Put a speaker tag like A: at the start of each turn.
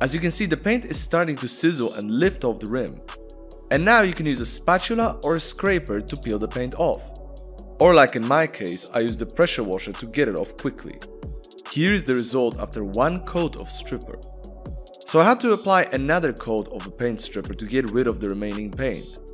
A: As you can see the paint is starting to sizzle and lift off the rim. And now you can use a spatula or a scraper to peel the paint off. Or like in my case, I use the pressure washer to get it off quickly. Here is the result after one coat of stripper. So I had to apply another coat of the paint stripper to get rid of the remaining paint.